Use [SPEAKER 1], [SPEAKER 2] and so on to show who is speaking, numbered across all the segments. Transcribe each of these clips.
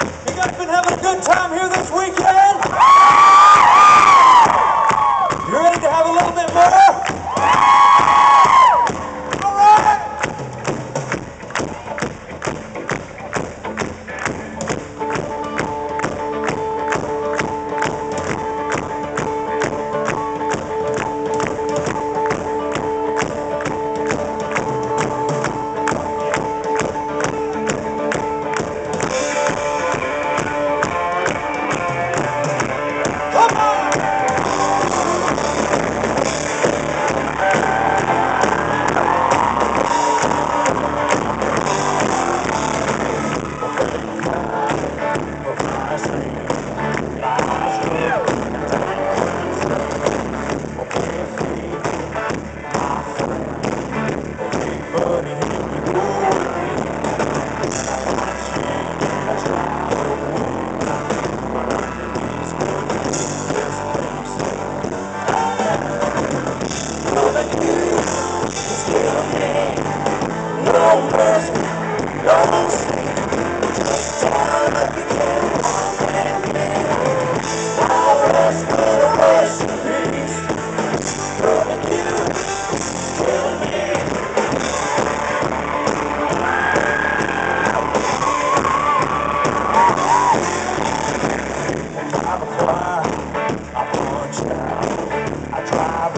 [SPEAKER 1] You guys been having a good time here this weekend?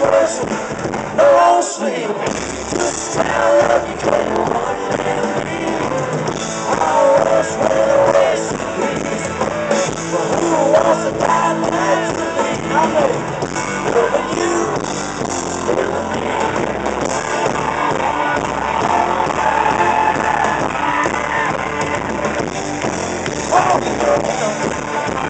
[SPEAKER 1] person, no sleep. Now let me play one and. I was running But you, Oh.